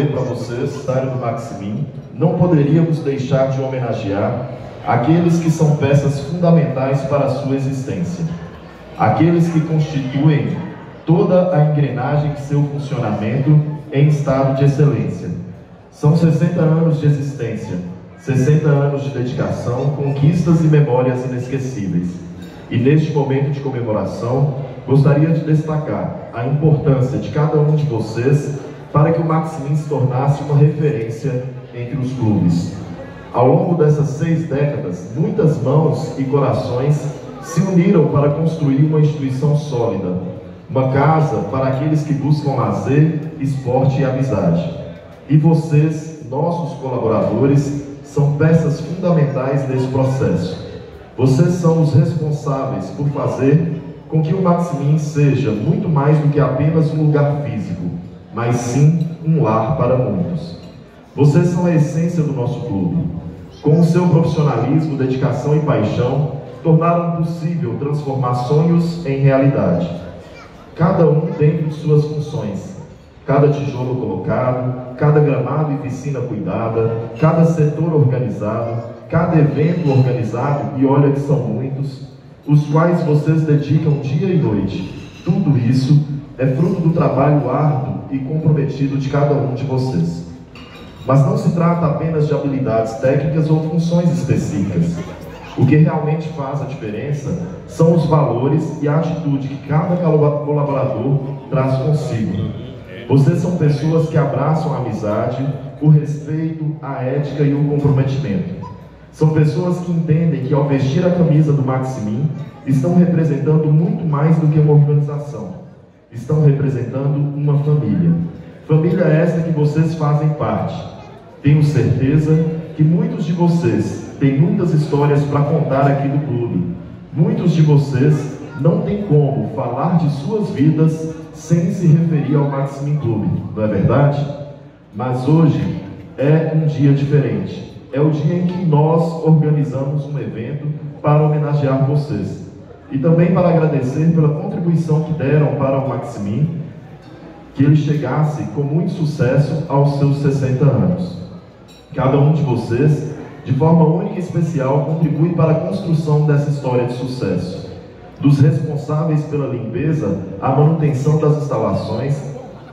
para vocês, Sário do Maximin, não poderíamos deixar de homenagear aqueles que são peças fundamentais para a sua existência, aqueles que constituem toda a engrenagem de seu funcionamento em estado de excelência. São 60 anos de existência, 60 anos de dedicação, conquistas e memórias inesquecíveis. E neste momento de comemoração, gostaria de destacar a importância de cada um de vocês para que o Maximin se tornasse uma referência entre os clubes. Ao longo dessas seis décadas, muitas mãos e corações se uniram para construir uma instituição sólida, uma casa para aqueles que buscam lazer, esporte e amizade. E vocês, nossos colaboradores, são peças fundamentais desse processo. Vocês são os responsáveis por fazer com que o Maximin seja muito mais do que apenas um lugar físico, mas sim um lar para muitos. Vocês são a essência do nosso clube. Com o seu profissionalismo, dedicação e paixão, tornaram possível transformar sonhos em realidade. Cada um dentro de suas funções. Cada tijolo colocado, cada gramado e piscina cuidada, cada setor organizado, cada evento organizado, e olha que são muitos, os quais vocês dedicam dia e noite. Tudo isso é fruto do trabalho árduo e comprometido de cada um de vocês. Mas não se trata apenas de habilidades técnicas ou funções específicas. O que realmente faz a diferença são os valores e a atitude que cada colaborador traz consigo. Vocês são pessoas que abraçam a amizade, o respeito, a ética e o comprometimento. São pessoas que entendem que ao vestir a camisa do Maximin, estão representando muito mais do que uma organização. Estão representando uma família. Família esta que vocês fazem parte. Tenho certeza que muitos de vocês têm muitas histórias para contar aqui do clube. Muitos de vocês não têm como falar de suas vidas sem se referir ao Maximin Clube, não é verdade? Mas hoje é um dia diferente é o dia em que nós organizamos um evento para homenagear vocês. E também para agradecer pela contribuição que deram para o Maximin, que ele chegasse com muito sucesso aos seus 60 anos. Cada um de vocês, de forma única e especial, contribui para a construção dessa história de sucesso. Dos responsáveis pela limpeza, a manutenção das instalações,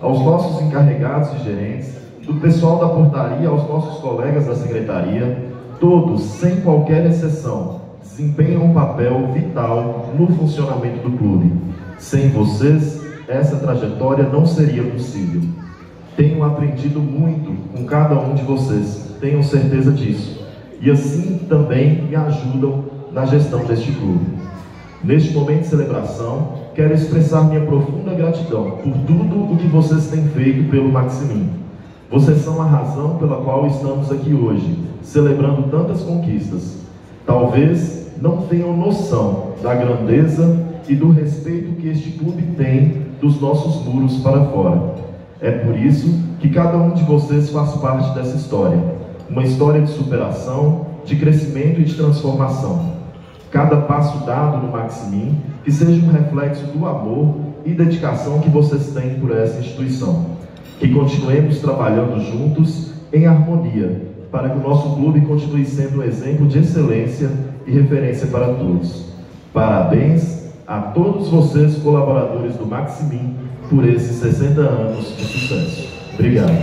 aos nossos encarregados e gerentes, do pessoal da portaria aos nossos colegas da secretaria, todos, sem qualquer exceção, desempenham um papel vital no funcionamento do clube. Sem vocês, essa trajetória não seria possível. Tenho aprendido muito com cada um de vocês, tenho certeza disso. E assim também me ajudam na gestão deste clube. Neste momento de celebração, quero expressar minha profunda gratidão por tudo o que vocês têm feito pelo Maximin vocês são a razão pela qual estamos aqui hoje, celebrando tantas conquistas. Talvez não tenham noção da grandeza e do respeito que este clube tem dos nossos muros para fora. É por isso que cada um de vocês faz parte dessa história. Uma história de superação, de crescimento e de transformação. Cada passo dado no Maximin que seja um reflexo do amor e dedicação que vocês têm por essa instituição que continuemos trabalhando juntos em harmonia, para que o nosso clube continue sendo um exemplo de excelência e referência para todos. Parabéns a todos vocês, colaboradores do Maximin, por esses 60 anos de sucesso. Obrigado.